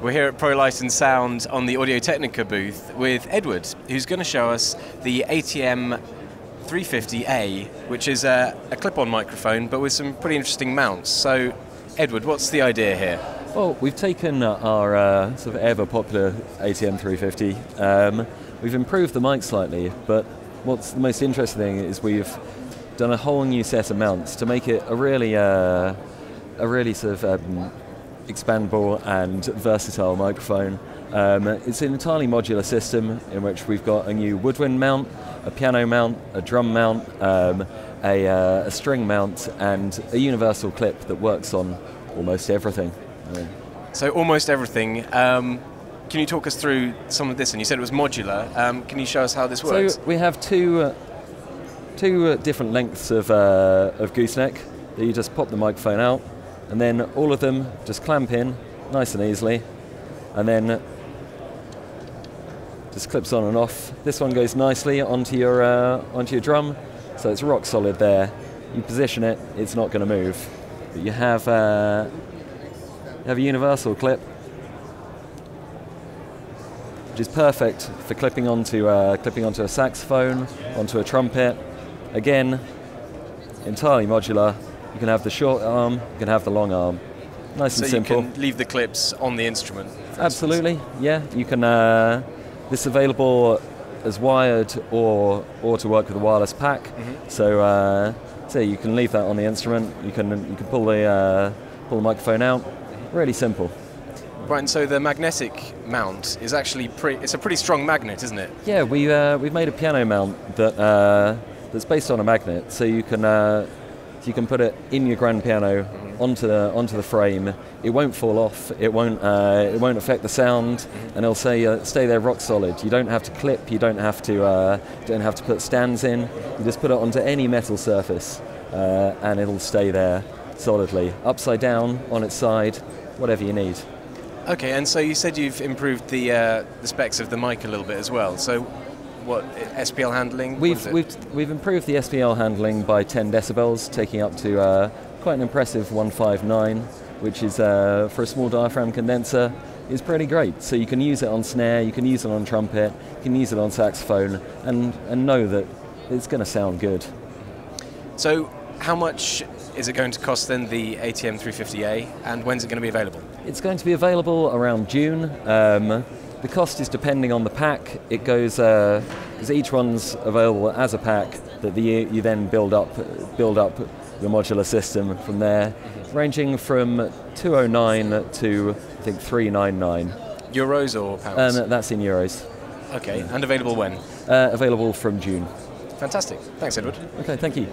We're here at ProLight and Sound on the Audio Technica booth with Edward, who's going to show us the ATM 350A, which is a, a clip-on microphone, but with some pretty interesting mounts. So, Edward, what's the idea here? Well, we've taken our uh, sort of ever popular ATM 350. Um, we've improved the mic slightly, but what's the most interesting thing is we've done a whole new set of mounts to make it a really, uh, a really sort of um, expandable and versatile microphone. Um, it's an entirely modular system in which we've got a new woodwind mount, a piano mount, a drum mount, um, a, uh, a, string mount, and a universal clip that works on almost everything. So almost everything. Um, can you talk us through some of this? And you said it was modular. Um, can you show us how this works? So we have two, uh, two uh, different lengths of, uh, of gooseneck that you just pop the microphone out and then all of them just clamp in nice and easily and then just clips on and off. This one goes nicely onto your, uh, onto your drum so it's rock solid there. You position it, it's not going to move. But you have, uh, you have a universal clip which is perfect for clipping onto, uh, clipping onto a saxophone, onto a trumpet. Again, entirely modular, you can have the short arm, you can have the long arm. Nice so and simple. you can leave the clips on the instrument. Absolutely, instance. yeah. You can. Uh, this is available as wired or or to work with a wireless pack. Mm-hmm. So uh, so you can leave that on the instrument. You can you can pull the uh, pull the microphone out. Really simple. Right, and so the magnetic mount is actually pretty. It's a pretty strong magnet, isn't it? Yeah, we uh, we've made a piano mount that uh, that's based on a magnet, so you can uh, you can put it in your grand piano onto the onto the frame. It won't fall off. It won't uh, it won't affect the sound, and it'll say uh, stay there rock solid. You don't have to clip. You don't have to uh, don't have to put stands in. You just put it onto any metal surface, uh, and it'll stay there solidly, upside down, on its side, whatever you need. Okay, and so you said you've improved the uh, the specs of the mic a little bit as well. So what SPL handling? We've we've we've improved the SPL handling by 10 decibels, taking up to uh, quite an impressive 159, which is uh, for a small diaphragm condenser is pretty great. So you can use it on snare, you can use it on trumpet, you can use it on saxophone, and and know that it's going to sound good. So how much is it going to cost then the ATM 350A, and when's it going to be available? It's going to be available around June. Um, the cost is depending on the pack. It goes because uh, each one's available as a pack that the, you then build up build up your modular system from there, ranging from 209 to I think 399. Euros or pounds? Um, that's in euros. Okay, yeah. and available when? Uh, available from June. Fantastic. Thanks, Edward. Okay, thank you.